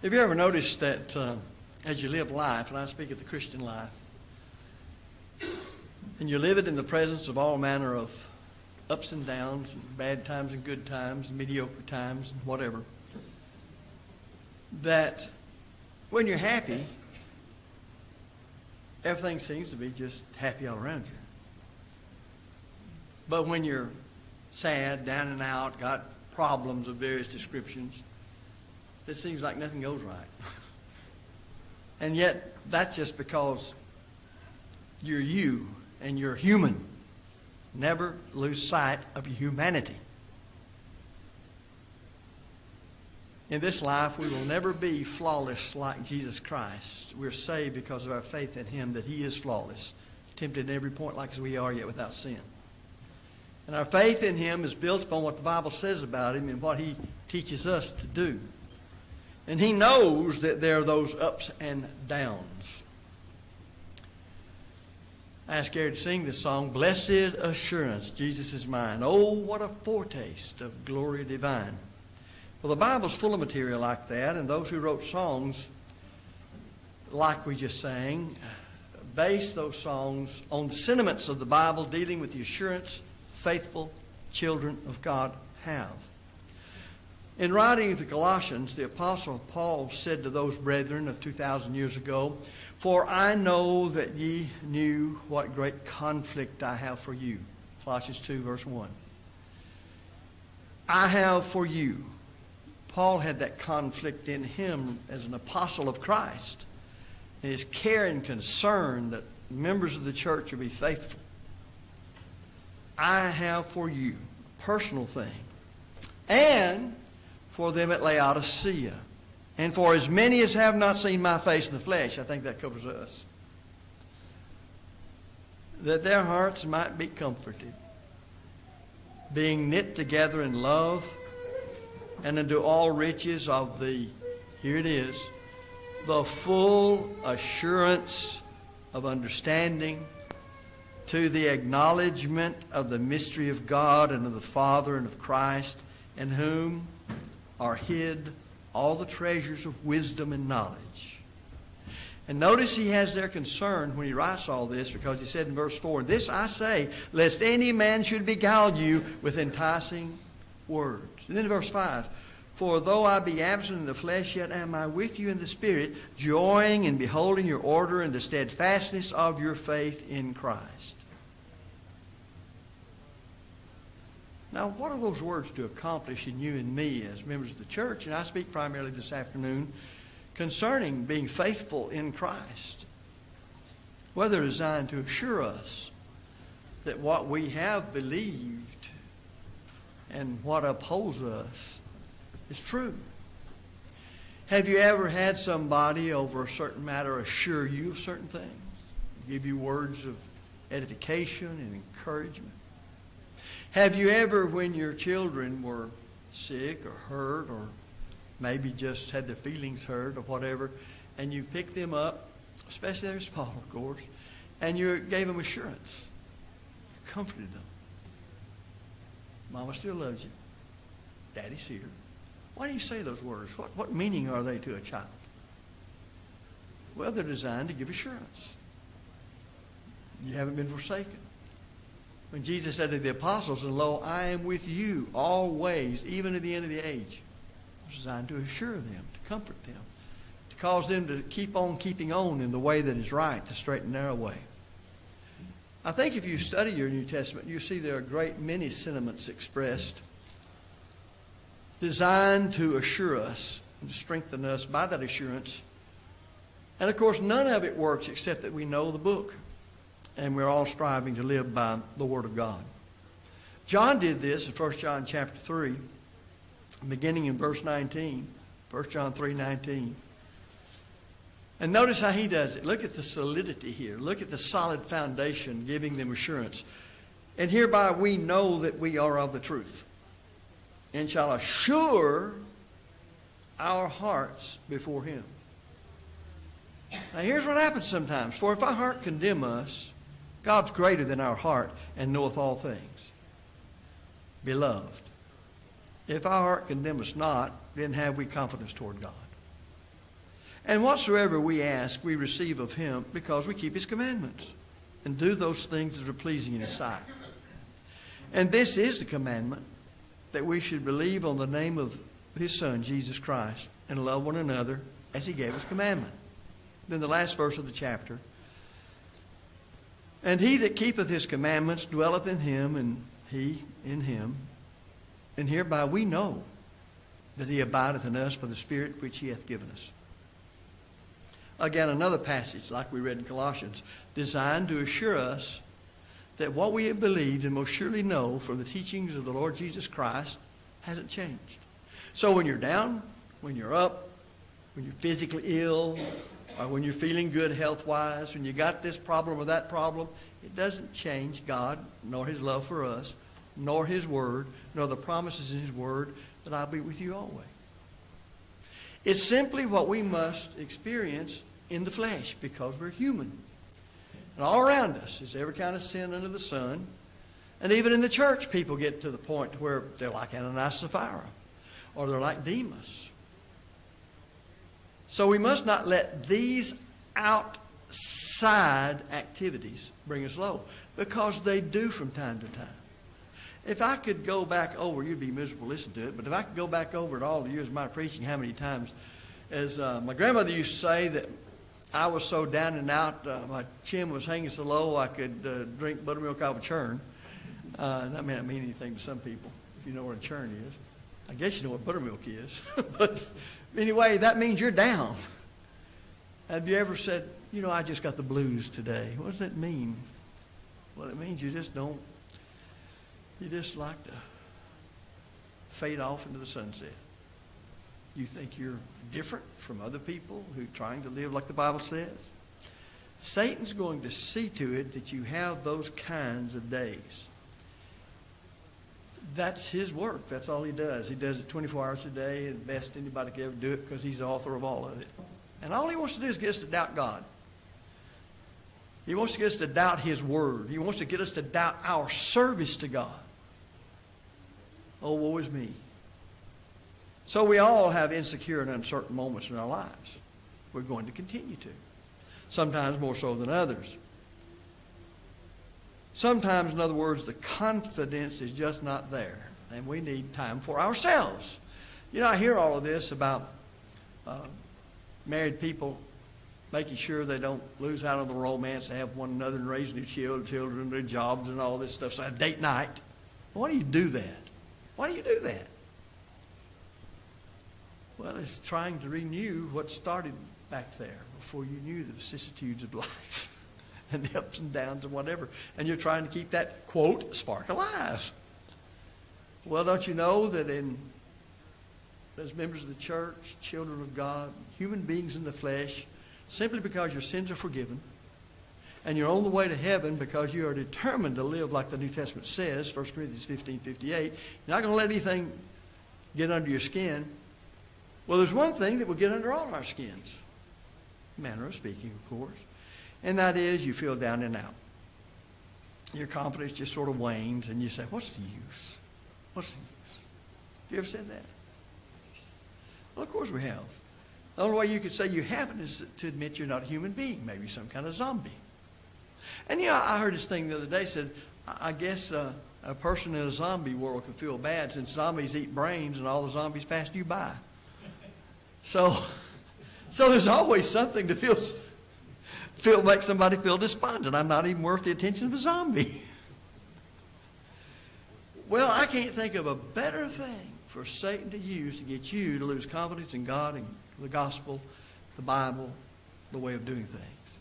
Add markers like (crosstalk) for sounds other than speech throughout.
Have you ever noticed that uh, as you live life, and I speak of the Christian life, and you live it in the presence of all manner of ups and downs, and bad times and good times, and mediocre times, and whatever, that when you're happy, everything seems to be just happy all around you. But when you're sad, down and out, got problems of various descriptions, it seems like nothing goes right. and yet, that's just because you're you and you're human. Never lose sight of humanity. In this life, we will never be flawless like Jesus Christ. We're saved because of our faith in Him that He is flawless, tempted in every point like as we are, yet without sin. And our faith in Him is built upon what the Bible says about Him and what He teaches us to do. And He knows that there are those ups and downs. I asked Gary to sing this song, Blessed Assurance, Jesus is mine. Oh, what a foretaste of glory divine. Well, the Bible's full of material like that, and those who wrote songs, like we just sang, base those songs on the sentiments of the Bible dealing with the assurance faithful children of God have. In writing to the Colossians, the Apostle Paul said to those brethren of 2,000 years ago, For I know that ye knew what great conflict I have for you. Colossians 2, verse 1. I have for you. Paul had that conflict in him as an apostle of Christ. And his care and concern that members of the church would be faithful. I have for you, personal thing. And for them at Laodicea. And for as many as have not seen my face in the flesh, I think that covers us. That their hearts might be comforted, being knit together in love, and unto all riches of the, here it is, the full assurance of understanding to the acknowledgement of the mystery of God and of the Father and of Christ, in whom are hid all the treasures of wisdom and knowledge. And notice he has their concern when he writes all this because he said in verse 4, This I say, lest any man should beguile you with enticing words. And then in verse 5, For though I be absent in the flesh, yet am I with you in the Spirit, joying and beholding your order and the steadfastness of your faith in Christ. Now, what are those words to accomplish in you and me as members of the church? And I speak primarily this afternoon concerning being faithful in Christ. Well, they're designed to assure us that what we have believed and what upholds us is true. Have you ever had somebody over a certain matter assure you of certain things? Give you words of edification and encouragement? Have you ever, when your children were sick or hurt or maybe just had their feelings hurt or whatever, and you picked them up, especially they're small, of course, and you gave them assurance, you comforted them. Mama still loves you. Daddy's here. Why do you say those words? What, what meaning are they to a child? Well, they're designed to give assurance. You haven't been forsaken. When Jesus said to the apostles, And lo, I am with you always, even to the end of the age. Was designed to assure them, to comfort them, to cause them to keep on keeping on in the way that is right, the straight and narrow way. I think if you study your New Testament, you see there are a great many sentiments expressed designed to assure us and to strengthen us by that assurance. And of course, none of it works except that we know the book and we're all striving to live by the Word of God. John did this in 1 John chapter 3, beginning in verse 19. 1 John 3 19. And notice how he does it. Look at the solidity here. Look at the solid foundation giving them assurance. And hereby we know that we are of the truth and shall assure our hearts before him. Now here's what happens sometimes. For if our heart condemn us, God's greater than our heart and knoweth all things. Beloved, if our heart condemn us not, then have we confidence toward God. And whatsoever we ask, we receive of him because we keep his commandments and do those things that are pleasing in his sight. And this is the commandment that we should believe on the name of his Son, Jesus Christ, and love one another as he gave us commandment. Then the last verse of the chapter. And he that keepeth his commandments dwelleth in him, and he in him. And hereby we know that he abideth in us by the Spirit which he hath given us. Again, another passage, like we read in Colossians, designed to assure us that what we have believed and most surely know from the teachings of the Lord Jesus Christ hasn't changed. So when you're down, when you're up, when you're physically ill, or when you're feeling good health wise, when you got this problem or that problem, it doesn't change God, nor His love for us, nor His Word, nor the promises in His Word that I'll be with you always. It's simply what we must experience in the flesh because we're human. And all around us is every kind of sin under the sun. And even in the church, people get to the point where they're like Ananias and Sapphira, or they're like Demas. So we must not let these outside activities bring us low, because they do from time to time. If I could go back over, you'd be miserable listening to it, but if I could go back over at all the years of my preaching, how many times, as uh, my grandmother used to say, that I was so down and out, uh, my chin was hanging so low I could uh, drink buttermilk out of a churn. Uh, that may not mean anything to some people, if you know what a churn is. I guess you know what buttermilk is. (laughs) but anyway, that means you're down. Have you ever said, you know, I just got the blues today? What does that mean? Well, it means you just don't, you just like to fade off into the sunset. You think you're different from other people who are trying to live like the Bible says? Satan's going to see to it that you have those kinds of days. That's his work. That's all he does. He does it 24 hours a day, and best anybody could ever do it because he's the author of all of it. And all he wants to do is get us to doubt God. He wants to get us to doubt his word. He wants to get us to doubt our service to God. Oh, woe is me. So we all have insecure and uncertain moments in our lives. We're going to continue to, sometimes more so than others. Sometimes, in other words, the confidence is just not there, and we need time for ourselves. You know, I hear all of this about uh, married people making sure they don't lose out on the romance, they have one another and raising their children, their jobs, and all this stuff. So, date night. Why do you do that? Why do you do that? Well, it's trying to renew what started back there before you knew the vicissitudes of (laughs) life (laughs) and the ups and downs and whatever. And you're trying to keep that, quote, spark alive. Well, don't you know that in as members of the church, children of God, human beings in the flesh, simply because your sins are forgiven, and you're on the way to heaven because you are determined to live like the New Testament says, 1 Corinthians 15, 58, you're not going to let anything get under your skin. Well, there's one thing that will get under all our skins, manner of speaking, of course, and that is you feel down and out. Your confidence just sort of wanes, and you say, What's the use? What's the use? Have you ever said that? Well, of course we have. The only way you could say you haven't is to admit you're not a human being, maybe some kind of zombie. And you know, I heard this thing the other day said, I guess uh, a person in a zombie world can feel bad since zombies eat brains and all the zombies passed you by. So, (laughs) so there's always something to feel, feel make somebody feel despondent. I'm not even worth the attention of a zombie. (laughs) Well, I can't think of a better thing for Satan to use to get you to lose confidence in God and the gospel, the Bible, the way of doing things.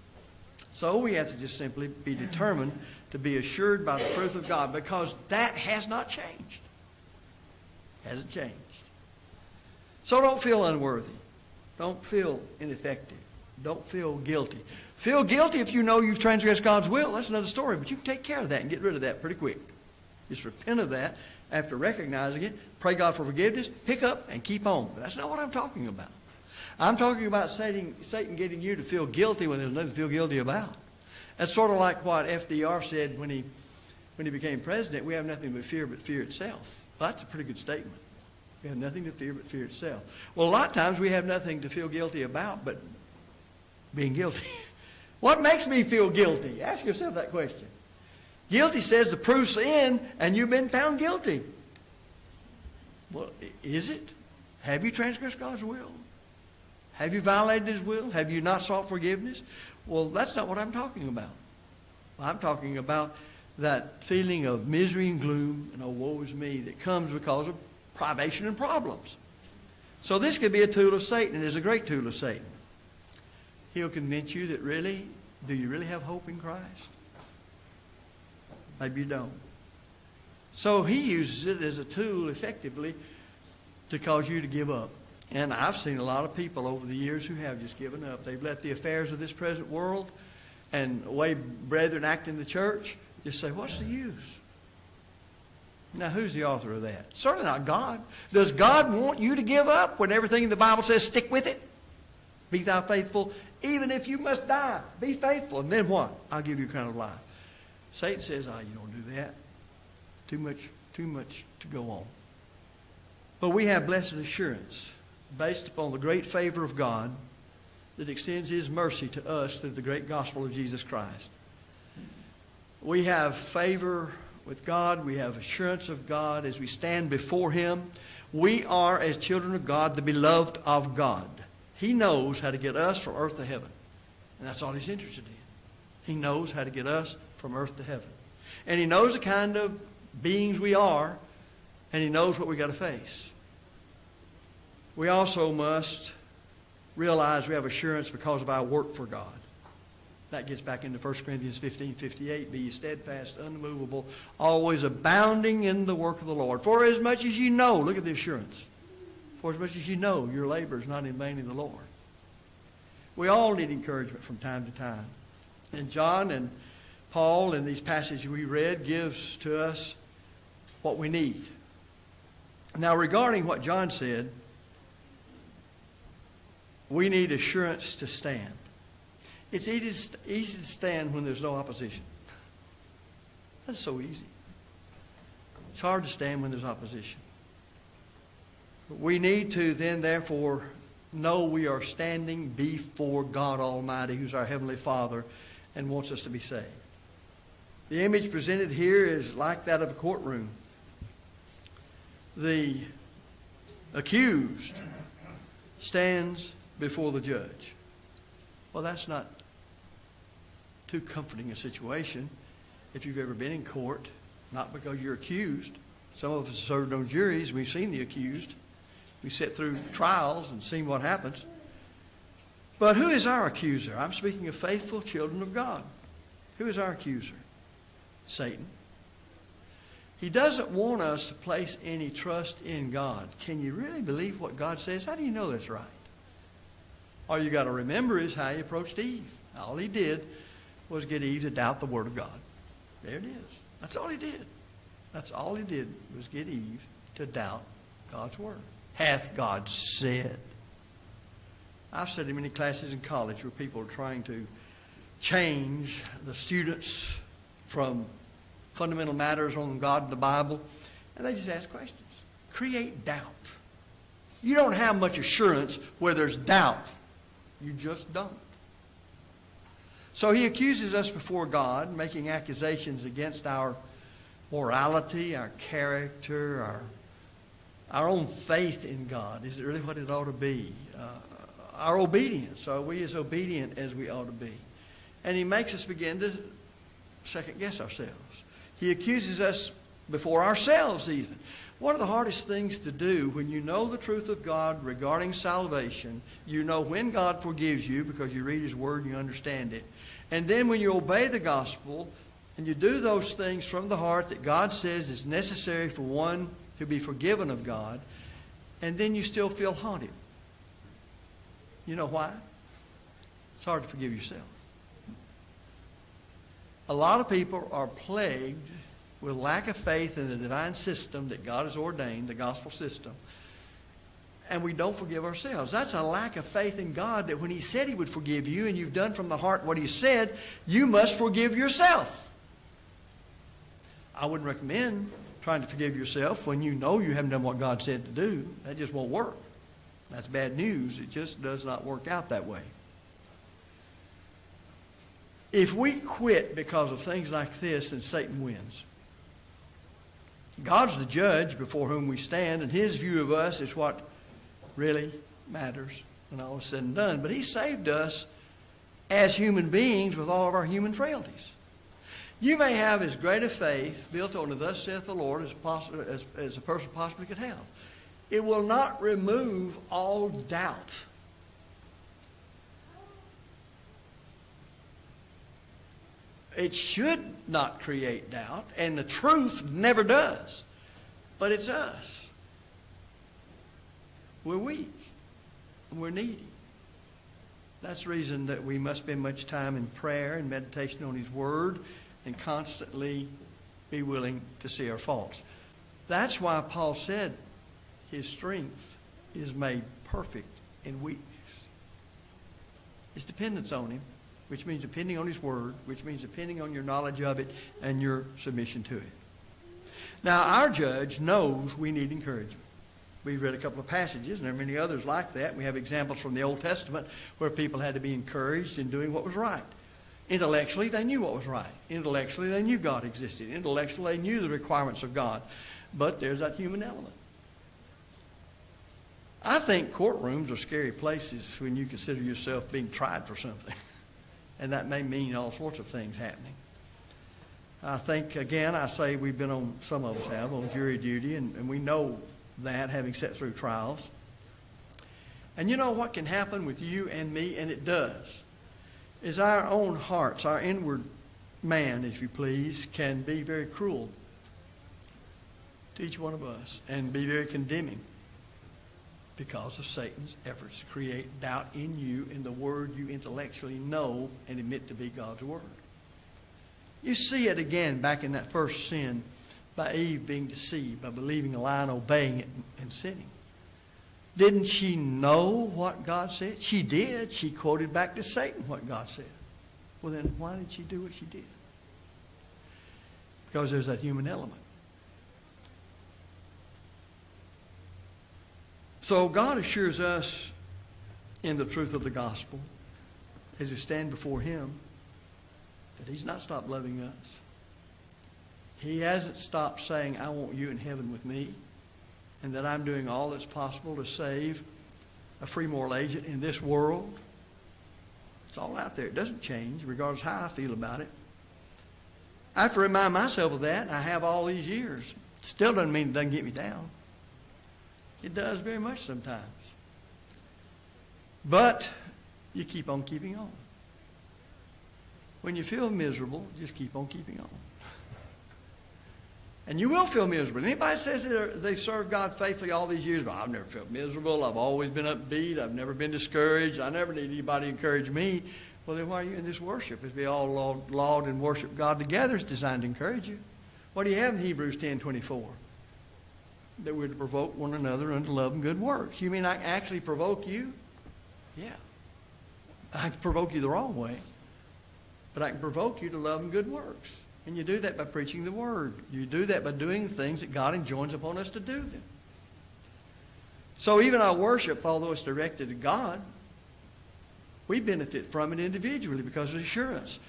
So we have to just simply be determined to be assured by the truth of God because that has not changed. Hasn't changed. So don't feel unworthy. Don't feel ineffective. Don't feel guilty. Feel guilty if you know you've transgressed God's will. That's another story. But you can take care of that and get rid of that pretty quick. Just repent of that after recognizing it. Pray God for forgiveness. Pick up and keep on. But that's not what I'm talking about. I'm talking about Satan, Satan getting you to feel guilty when there's nothing to feel guilty about. That's sort of like what FDR said when he, when he became president. We have nothing but fear but fear itself. Well, that's a pretty good statement. We have nothing to fear but fear itself. Well, a lot of times we have nothing to feel guilty about but Being guilty. (laughs) what makes me feel guilty? Ask yourself that question. Guilty says the proof's in and you've been found guilty. Well, is it? Have you transgressed God's will? Have you violated His will? Have you not sought forgiveness? Well, that's not what I'm talking about. I'm talking about that feeling of misery and gloom and oh, woe is me that comes because of privation and problems. So this could be a tool of Satan. It is a great tool of Satan. He'll convince you that really, do you really have hope in Christ? Maybe you don't. So he uses it as a tool effectively to cause you to give up. And I've seen a lot of people over the years who have just given up. They've let the affairs of this present world and the way brethren act in the church just say, what's the use? Now, who's the author of that? Certainly not God. Does God want you to give up when everything in the Bible says stick with it? Be thou faithful, even if you must die. Be faithful. And then what? I'll give you a crown of life. Satan says, oh, you don't do that. Too much, too much to go on. But we have blessed assurance based upon the great favor of God that extends his mercy to us through the great gospel of Jesus Christ. We have favor with God. We have assurance of God as we stand before him. We are, as children of God, the beloved of God. He knows how to get us from earth to heaven. And that's all he's interested in. He knows how to get us from earth to heaven. And he knows the kind of beings we are, and he knows what we got to face. We also must realize we have assurance because of our work for God. That gets back into 1 Corinthians 15, 58. Be ye steadfast, unmovable, always abounding in the work of the Lord. For as much as you know, look at the assurance. For as much as you know, your labor is not in vain in the Lord. We all need encouragement from time to time. And John and Paul in these passages we read gives to us what we need. Now, regarding what John said, we need assurance to stand. It's easy, easy to stand when there's no opposition. That's so easy. It's hard to stand when there's opposition. We need to then, therefore, know we are standing before God Almighty, who's our Heavenly Father, and wants us to be saved. The image presented here is like that of a courtroom. The accused stands before the judge. Well, that's not too comforting a situation if you've ever been in court, not because you're accused. Some of us served on juries, we've seen the accused. We sit through trials and see what happens. But who is our accuser? I'm speaking of faithful children of God. Who is our accuser? Satan. He doesn't want us to place any trust in God. Can you really believe what God says? How do you know that's right? All you got to remember is how he approached Eve. All he did was get Eve to doubt the Word of God. There it is. That's all he did. That's all he did was get Eve to doubt God's Word. Hath God said? I've in many classes in college where people are trying to change the students from fundamental matters on God and the Bible, and they just ask questions. Create doubt. You don't have much assurance where there's doubt. You just don't. So he accuses us before God, making accusations against our morality, our character, our, our own faith in God. Is it really what it ought to be? Uh, our obedience. Are we as obedient as we ought to be? And he makes us begin to second guess ourselves. He accuses us before ourselves, even. One of the hardest things to do when you know the truth of God regarding salvation, you know when God forgives you because you read His Word and you understand it. And then when you obey the gospel and you do those things from the heart that God says is necessary for one to be forgiven of God, and then you still feel haunted. You know why? It's hard to forgive yourself. A lot of people are plagued with lack of faith in the divine system that God has ordained, the gospel system, and we don't forgive ourselves. That's a lack of faith in God that when He said He would forgive you and you've done from the heart what He said, you must forgive yourself. I wouldn't recommend trying to forgive yourself when you know you haven't done what God said to do. That just won't work. That's bad news. It just does not work out that way. If we quit because of things like this, then Satan wins. God's the judge before whom we stand, and his view of us is what really matters when all is said and done. But he saved us as human beings with all of our human frailties. You may have as great a faith built on the thus saith the Lord as, as, as a person possibly could have. It will not remove all doubt. It should not create doubt, and the truth never does. But it's us. We're weak, and we're needy. That's the reason that we must spend much time in prayer and meditation on His Word and constantly be willing to see our faults. That's why Paul said his strength is made perfect in weakness. It's dependence on Him, which means depending on His Word, which means depending on your knowledge of it and your submission to it. Now, our judge knows we need encouragement. We've read a couple of passages, and there are many others like that. We have examples from the Old Testament where people had to be encouraged in doing what was right. Intellectually, they knew what was right. Intellectually, they knew God existed. Intellectually, they knew the requirements of God. But there's that human element. I think courtrooms are scary places when you consider yourself being tried for something. (laughs) And that may mean all sorts of things happening. I think, again, I say we've been on, some of us have, on jury duty, and, and we know that, having sat through trials. And you know what can happen with you and me, and it does, is our own hearts, our inward man, if you please, can be very cruel to each one of us and be very condemning because of Satan's efforts to create doubt in you in the word you intellectually know and admit to be God's word. You see it again back in that first sin by Eve being deceived, by believing a lie and obeying it and sinning. Didn't she know what God said? She did. She quoted back to Satan what God said. Well, then why did she do what she did? Because there's that human element. So God assures us in the truth of the gospel as we stand before Him that He's not stopped loving us. He hasn't stopped saying, I want you in heaven with me, and that I'm doing all that's possible to save a free moral agent in this world. It's all out there. It doesn't change, regardless how I feel about it. I have to remind myself of that. I have all these years. Still doesn't mean it doesn't get me down. It does very much sometimes. But you keep on keeping on. When you feel miserable, just keep on keeping on. And you will feel miserable. Anybody says that they serve God faithfully all these years, well, I've never felt miserable. I've always been upbeat. I've never been discouraged. I never need anybody to encourage me. Well, then why are you in this worship? If we all laud, laud and worship God together, it's designed to encourage you. What do you have in Hebrews 10 24? That we're to provoke one another unto love and good works. You mean I actually provoke you? Yeah. I can provoke you the wrong way, but I can provoke you to love and good works. And you do that by preaching the word. You do that by doing things that God enjoins upon us to do them. So even our worship, although it's directed to God, we benefit from it individually because of the assurance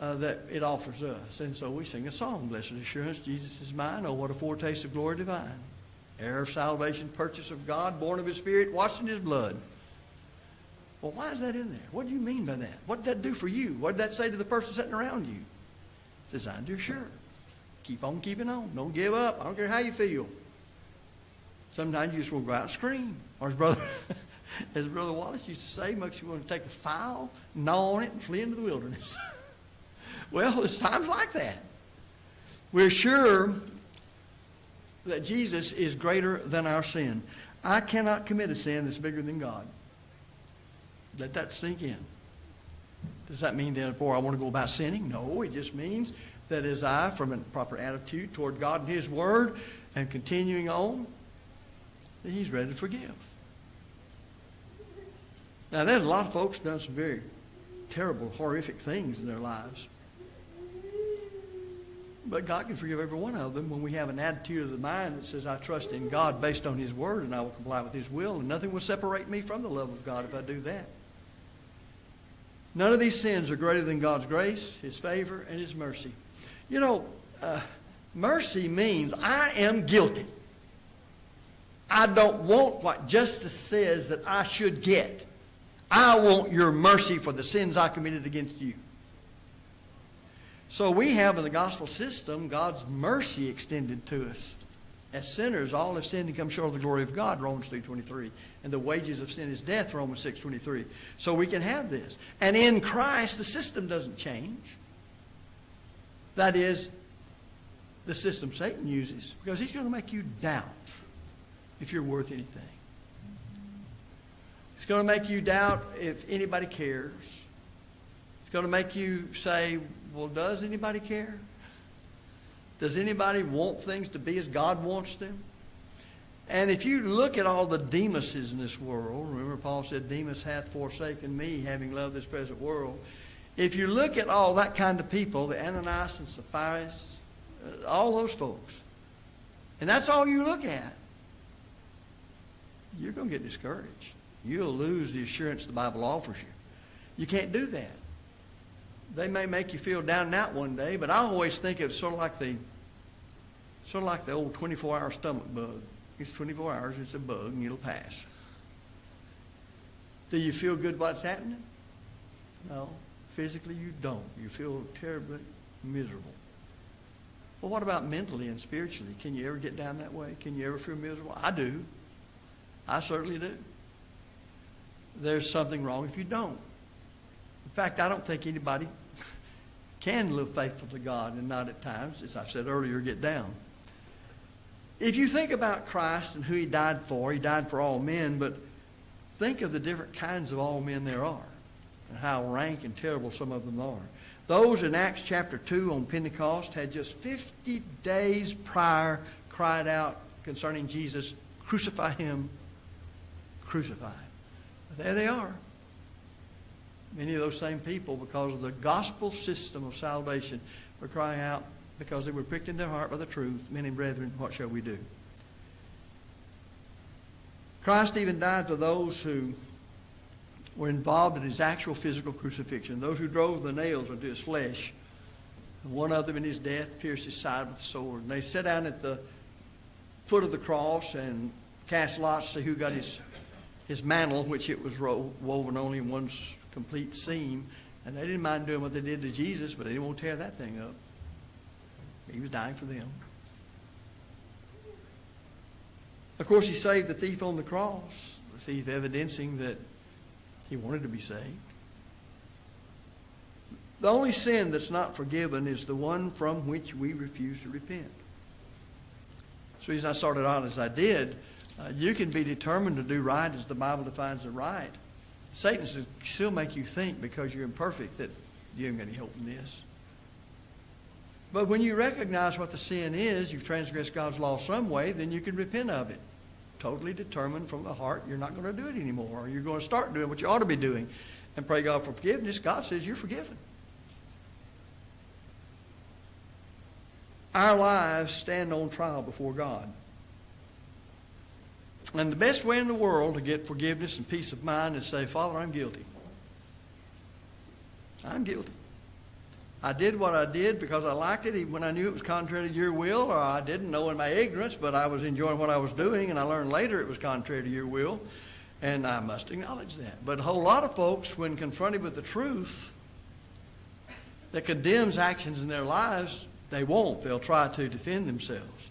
uh, that it offers us. And so we sing a song, Blessed Assurance, Jesus is mine. Oh, what a foretaste of glory divine. Heir of salvation, purchase of God, born of his spirit, washed in his blood. Well, why is that in there? What do you mean by that? What did that do for you? What did that say to the person sitting around you? Designed to assure. Keep on keeping on. Don't give up. I don't care how you feel. Sometimes you just want to go out and scream. Or as brother, (laughs) as brother Wallace used to say, makes you want to take a file, gnaw on it, and flee into the wilderness. (laughs) well, it's times like that. We're sure that Jesus is greater than our sin. I cannot commit a sin that's bigger than God. Let that sink in. Does that mean, therefore, I want to go about sinning? No, it just means that as I, from a proper attitude toward God and His Word, and continuing on, that He's ready to forgive. Now, there's a lot of folks done some very terrible, horrific things in their lives. But God can forgive every one of them when we have an attitude of the mind that says, I trust in God based on His Word and I will comply with His will, and nothing will separate me from the love of God if I do that. None of these sins are greater than God's grace, His favor, and His mercy. You know, uh, mercy means I am guilty. I don't want what justice says that I should get. I want your mercy for the sins I committed against you. So we have in the gospel system God's mercy extended to us. As sinners, all have sinned and come short of the glory of God, Romans 3.23. And the wages of sin is death, Romans 6.23. So we can have this. And in Christ, the system doesn't change. That is, the system Satan uses, because he's going to make you doubt if you're worth anything. It's going to make you doubt if anybody cares. It's going to make you say, well, does anybody care? Does anybody want things to be as God wants them? And if you look at all the Demases in this world, remember Paul said, Demas hath forsaken me, having loved this present world. If you look at all that kind of people, the Ananias and Sapphira, uh, all those folks, and that's all you look at, you're going to get discouraged. You'll lose the assurance the Bible offers you. You can't do that. They may make you feel down and out one day, but I always think of sort of like the sort of like the old 24-hour stomach bug. It's 24 hours, it's a bug, and it'll pass. Do you feel good what's happening? No. Physically, you don't. You feel terribly miserable. Well, what about mentally and spiritually? Can you ever get down that way? Can you ever feel miserable? I do. I certainly do. There's something wrong if you don't. In fact, I don't think anybody (laughs) can live faithful to God and not at times, as I said earlier, get down. If you think about Christ and who he died for, he died for all men, but think of the different kinds of all men there are and how rank and terrible some of them are. Those in Acts chapter 2 on Pentecost had just 50 days prior cried out concerning Jesus, crucify him, crucify. But there they are. Many of those same people, because of the gospel system of salvation, were crying out because they were pricked in their heart by the truth. Men and brethren, what shall we do? Christ even died for those who were involved in his actual physical crucifixion, those who drove the nails into his flesh. One of them in his death pierced his side with a sword. And they sat down at the foot of the cross and cast lots to see who got his, his mantle, which it was woven only in one complete seam. And they didn't mind doing what they did to Jesus, but they didn't want to tear that thing up. He was dying for them. Of course, he saved the thief on the cross, the thief evidencing that he wanted to be saved. The only sin that's not forgiven is the one from which we refuse to repent. The reason I started out as I did, uh, you can be determined to do right as the Bible defines the right. Satan will still make you think because you're imperfect that you ain't got any hope in this. But when you recognize what the sin is, you've transgressed God's law some way, then you can repent of it totally determined from the heart you're not going to do it anymore, or you're going to start doing what you ought to be doing and pray God for forgiveness, God says you're forgiven. Our lives stand on trial before God. And the best way in the world to get forgiveness and peace of mind is say, Father, I'm guilty. I'm guilty. I did what I did because I liked it, when I knew it was contrary to your will, or I didn't know in my ignorance, but I was enjoying what I was doing, and I learned later it was contrary to your will, and I must acknowledge that. But a whole lot of folks, when confronted with the truth that condemns actions in their lives, they won't. They'll try to defend themselves.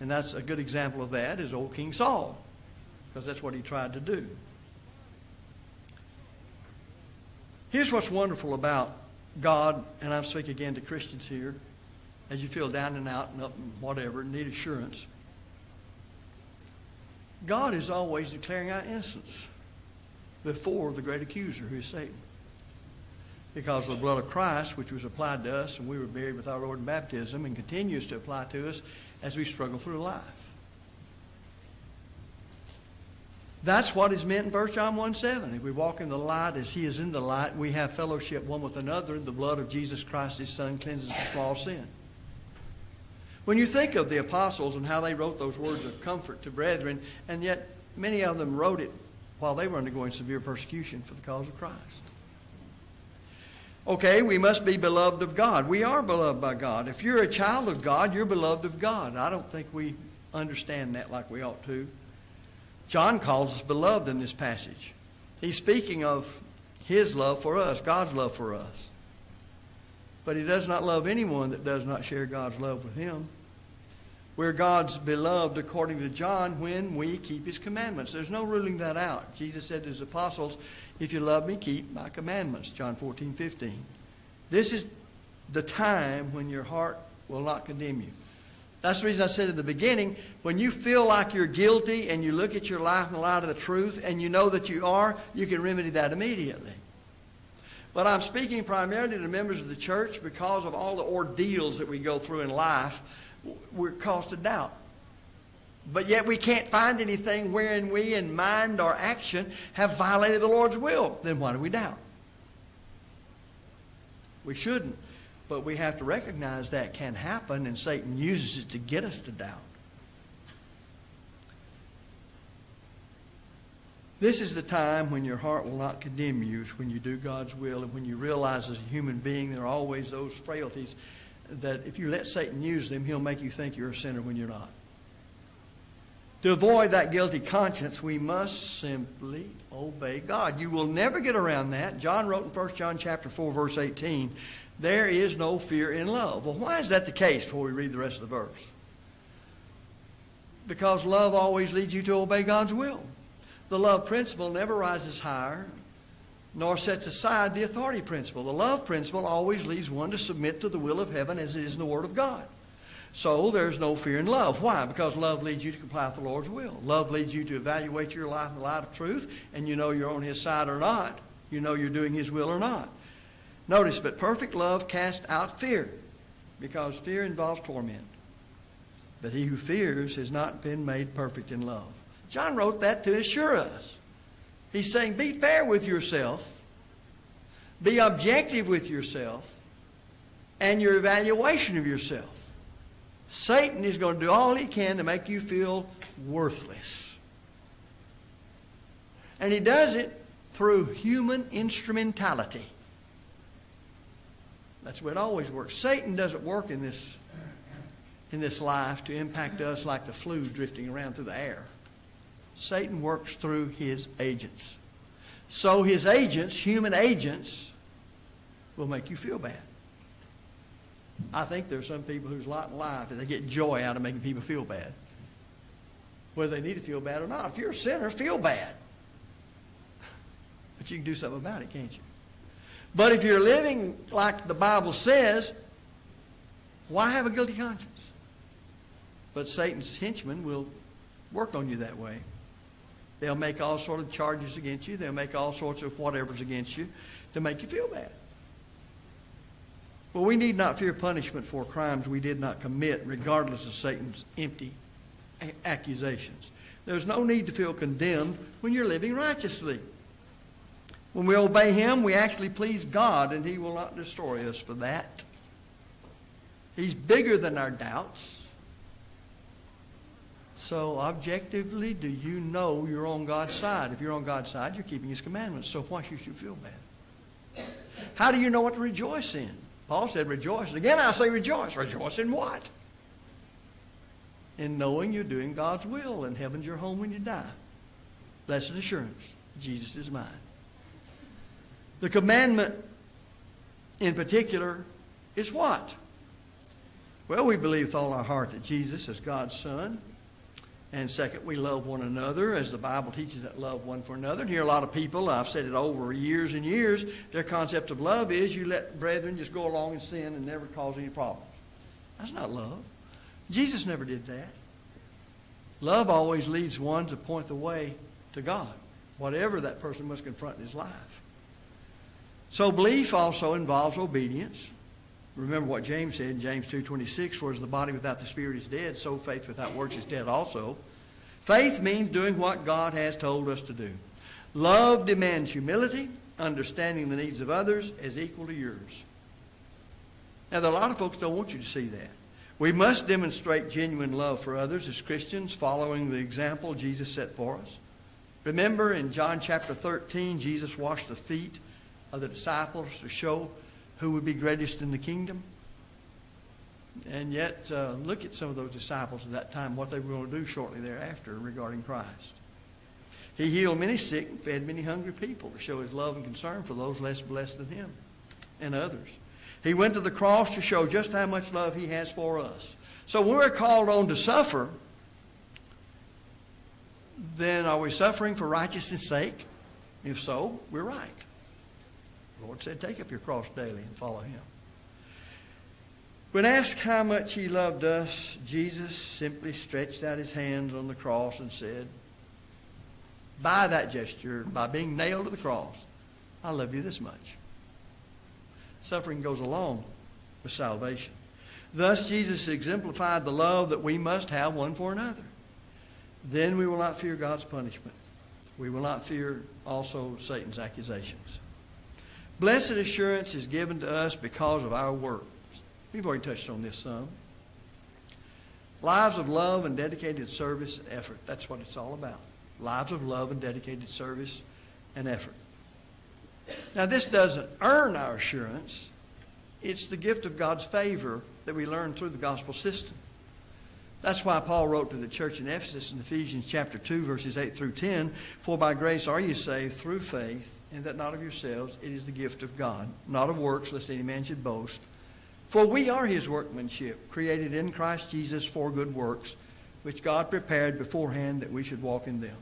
And that's a good example of that is old King Saul, because that's what he tried to do. Here's what's wonderful about God, and I'm speaking again to Christians here, as you feel down and out and up and whatever, need assurance. God is always declaring our innocence before the great accuser, who is Satan. Because of the blood of Christ, which was applied to us, and we were buried with our Lord in baptism, and continues to apply to us as we struggle through life. That's what is meant in 1 John 1 7. If we walk in the light as he is in the light, we have fellowship one with another. The blood of Jesus Christ, his son, cleanses us from all sin. When you think of the apostles and how they wrote those words of comfort to brethren, and yet many of them wrote it while they were undergoing severe persecution for the cause of Christ. Okay, we must be beloved of God. We are beloved by God. If you're a child of God, you're beloved of God. I don't think we understand that like we ought to. John calls us beloved in this passage. He's speaking of his love for us, God's love for us. But he does not love anyone that does not share God's love with him. We're God's beloved, according to John, when we keep his commandments. There's no ruling that out. Jesus said to his apostles, If you love me, keep my commandments. John 14, 15. This is the time when your heart will not condemn you. That's the reason I said at the beginning, when you feel like you're guilty and you look at your life in the light of the truth and you know that you are, you can remedy that immediately. But I'm speaking primarily to members of the church because of all the ordeals that we go through in life we're caused to doubt. But yet we can't find anything wherein we, in mind or action, have violated the Lord's will. Then why do we doubt? We shouldn't. But we have to recognize that can happen, and Satan uses it to get us to doubt. This is the time when your heart will not condemn you, when you do God's will, and when you realize as a human being there are always those frailties that if you let Satan use them, he'll make you think you're a sinner when you're not. To avoid that guilty conscience, we must simply obey God. You will never get around that. John wrote in 1 John chapter 4, verse 18, there is no fear in love. Well, why is that the case before we read the rest of the verse? Because love always leads you to obey God's will. The love principle never rises higher nor sets aside the authority principle. The love principle always leads one to submit to the will of heaven as it is in the Word of God. So there's no fear in love. Why? Because love leads you to comply with the Lord's will. Love leads you to evaluate your life in the light of truth, and you know you're on His side or not. You know you're doing His will or not. Notice, but perfect love casts out fear, because fear involves torment. But he who fears has not been made perfect in love. John wrote that to assure us. He's saying, be fair with yourself, be objective with yourself, and your evaluation of yourself. Satan is going to do all he can to make you feel worthless. And he does it through human instrumentality. That's way it always works. Satan doesn't work in this, in this life to impact us like the flu drifting around through the air. Satan works through his agents. So his agents, human agents, will make you feel bad. I think there's some people whose lot in life is they get joy out of making people feel bad. Whether they need to feel bad or not. If you're a sinner, feel bad. But you can do something about it, can't you? But if you're living like the Bible says, why have a guilty conscience? But Satan's henchmen will work on you that way. They'll make all sorts of charges against you. They'll make all sorts of whatevers against you to make you feel bad. Well, we need not fear punishment for crimes we did not commit, regardless of Satan's empty accusations. There's no need to feel condemned when you're living righteously. When we obey Him, we actually please God, and He will not destroy us for that. He's bigger than our doubts. So, objectively, do you know you're on God's side? If you're on God's side, you're keeping His commandments. So, why should you feel bad? How do you know what to rejoice in? Paul said, rejoice. Again, I say rejoice. Rejoice in what? In knowing you're doing God's will, and heaven's your home when you die. Blessed assurance Jesus is mine. The commandment in particular is what? Well, we believe with all our heart that Jesus is God's Son and second, we love one another as the Bible teaches that love one for another. And here, a lot of people, I've said it over years and years, their concept of love is you let brethren just go along and sin and never cause any problems. That's not love. Jesus never did that. Love always leads one to point the way to God, whatever that person must confront in his life. So belief also involves obedience. Remember what James said in James 2.26, for as the body without the spirit is dead, so faith without works is dead also. Faith means doing what God has told us to do. Love demands humility, understanding the needs of others as equal to yours. Now, there are a lot of folks don't want you to see that. We must demonstrate genuine love for others as Christians, following the example Jesus set for us. Remember in John chapter 13, Jesus washed the feet of the disciples to show who would be greatest in the kingdom. And yet, uh, look at some of those disciples at that time, what they were going to do shortly thereafter regarding Christ. He healed many sick and fed many hungry people to show his love and concern for those less blessed than him and others. He went to the cross to show just how much love he has for us. So when we're called on to suffer, then are we suffering for righteousness' sake? If so, we're right. Lord said, Take up your cross daily and follow him. When asked how much he loved us, Jesus simply stretched out his hands on the cross and said, By that gesture, by being nailed to the cross, I love you this much. Suffering goes along with salvation. Thus, Jesus exemplified the love that we must have one for another. Then we will not fear God's punishment. We will not fear also Satan's accusations. Blessed assurance is given to us because of our work. We've already touched on this some. Lives of love and dedicated service and effort. That's what it's all about. Lives of love and dedicated service and effort. Now, this doesn't earn our assurance. It's the gift of God's favor that we learn through the gospel system. That's why Paul wrote to the church in Ephesus in Ephesians chapter 2, verses 8 through 10 For by grace are you saved through faith, and that not of yourselves, it is the gift of God, not of works, lest any man should boast. For we are his workmanship, created in Christ Jesus for good works, which God prepared beforehand that we should walk in them.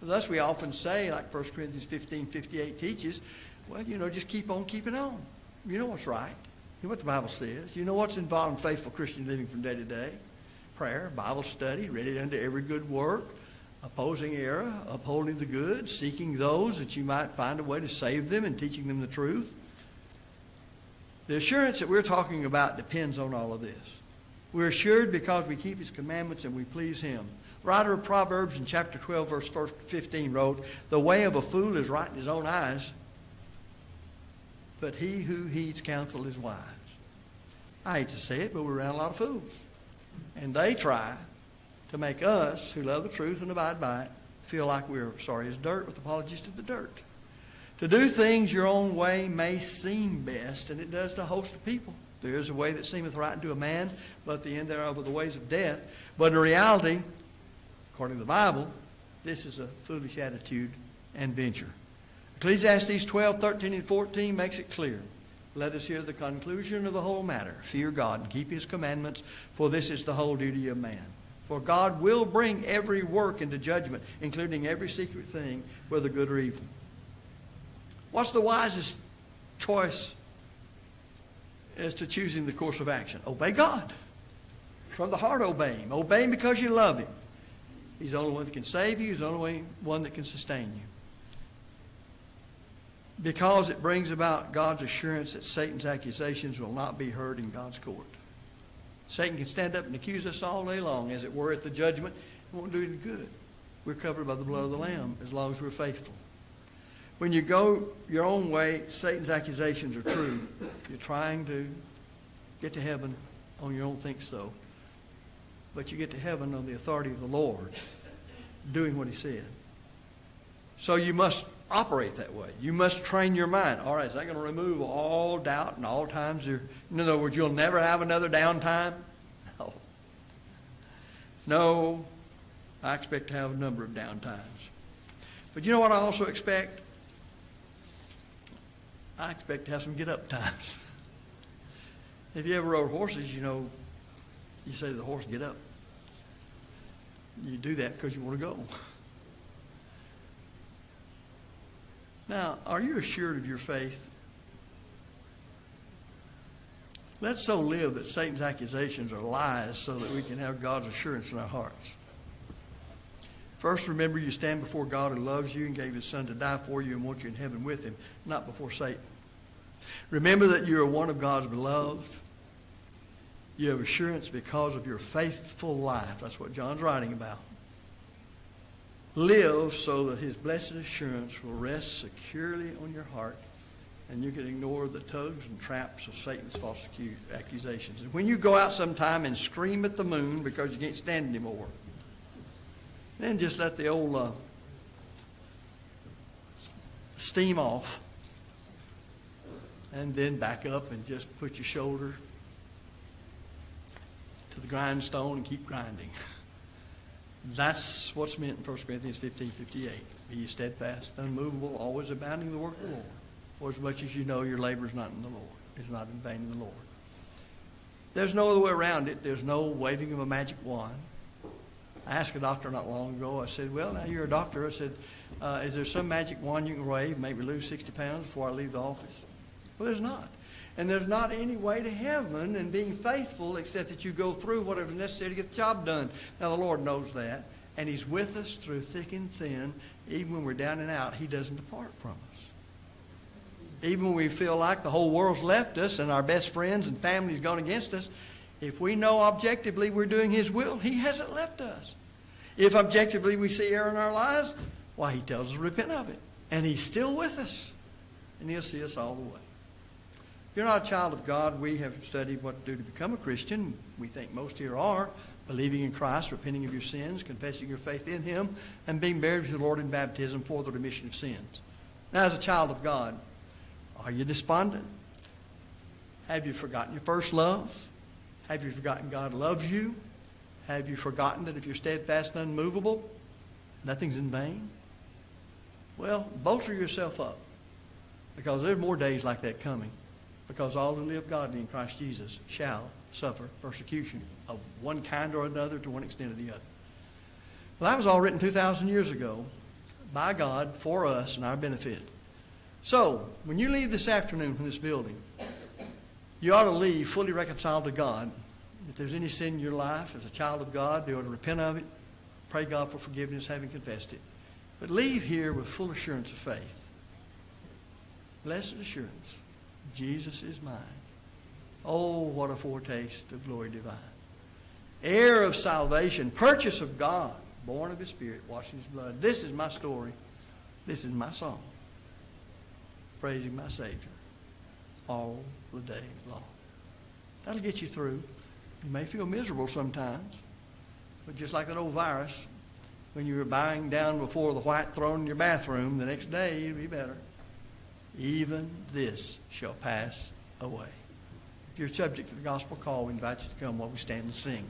Thus, we often say, like 1 Corinthians 15 58 teaches, well, you know, just keep on keeping on. You know what's right. You know what the Bible says. You know what's involved in faithful Christian living from day to day prayer, Bible study, ready unto every good work, opposing error, upholding the good, seeking those that you might find a way to save them and teaching them the truth. The assurance that we're talking about depends on all of this. We're assured because we keep his commandments and we please him. Writer of Proverbs in chapter 12, verse 15 wrote, The way of a fool is right in his own eyes, but he who heeds counsel is wise. I hate to say it, but we're around a lot of fools. And they try to make us, who love the truth and abide by it, feel like we're sorry as dirt with apologies to the dirt. To do things your own way may seem best, and it does to a host of people. There is a way that seemeth right unto a man, but the end thereof are the ways of death. But in reality, according to the Bible, this is a foolish attitude and venture. Ecclesiastes 12, 13, and 14 makes it clear. Let us hear the conclusion of the whole matter. Fear God and keep his commandments, for this is the whole duty of man. For God will bring every work into judgment, including every secret thing, whether good or evil. What's the wisest choice as to choosing the course of action? Obey God. From the heart, obey Him. Obey Him because you love Him. He's the only one that can save you, He's the only one that can sustain you. Because it brings about God's assurance that Satan's accusations will not be heard in God's court. Satan can stand up and accuse us all day long, as it were, at the judgment. It won't do any good. We're covered by the blood of the Lamb as long as we're faithful. When you go your own way, Satan's accusations are true. You're trying to get to heaven on your own think so. But you get to heaven on the authority of the Lord, doing what he said. So you must operate that way. You must train your mind. All right, is that going to remove all doubt and all times? In other words, you'll never have another downtime? (laughs) No. No, I expect to have a number of downtimes. But you know what I also expect? I expect to have some get up (laughs) times. if you ever rode horses, you know, you say to the horse, get up. You do that because you want to go. (laughs) Now, are you assured of your faith? Let's so live that Satan's accusations are lies so that we can have God's assurance in our hearts. First, remember you stand before God who loves you and gave his son to die for you and wants you in heaven with him, not before Satan. Remember that you are one of God's beloved. You have assurance because of your faithful life. That's what John's writing about. Live so that his blessed assurance will rest securely on your heart and you can ignore the tugs and traps of Satan's false accusations. And when you go out sometime and scream at the moon because you can't stand anymore, then just let the old uh, steam off and then back up and just put your shoulder to the grindstone and keep grinding. (laughs) That's what's meant in 1 Corinthians 15, 58. Be steadfast, unmovable, always abounding in the work of the Lord. For as much as you know your labor is not in the Lord, is not in vain in the Lord. There's no other way around it. There's no waving of a magic wand. I asked a doctor not long ago, I said, Well, now you're a doctor. I said, uh, Is there some magic wand you can wave, make me lose 60 pounds before I leave the office? Well, there's not. And there's not any way to heaven and being faithful except that you go through whatever's necessary to get the job done. Now, the Lord knows that. And He's with us through thick and thin. Even when we're down and out, He doesn't depart from us. Even when we feel like the whole world's left us and our best friends and family's gone against us, if we know objectively we're doing His will, He hasn't left us. If objectively we see error in our lives, why, He tells us to repent of it. And He's still with us. And He'll see us all the way. If you're not a child of God, we have studied what to do to become a Christian. We think most here are. Believing in Christ, repenting of your sins, confessing your faith in Him, and being buried with the Lord in baptism for the remission of sins. Now, as a child of God, are you despondent? Have you forgotten your first love? Have you forgotten God loves you? Have you forgotten that if you're steadfast and unmovable, nothing's in vain? Well, bolster yourself up because there's more days like that coming. Because all who live godly in Christ Jesus shall suffer persecution of one kind or another to one extent or the other. Well, that was all written 2,000 years ago by God for us and our benefit. So, when you leave this afternoon from this building, you ought to leave fully reconciled to God. If there's any sin in your life as a child of God, you ought to repent of it, pray God for forgiveness, having confessed it. But leave here with full assurance of faith. Blessed assurance. Jesus is mine. Oh, what a foretaste of glory divine. Heir of salvation, purchase of God, born of his spirit, washed in his blood. This is my story. This is my song. Praising my Savior all the day long. That'll get you through. You may feel miserable sometimes, but just like that old virus, when you were bowing down before the white throne in your bathroom, the next day it'll be better. Even this shall pass away. If you're subject to the gospel call, we invite you to come while we stand and sing.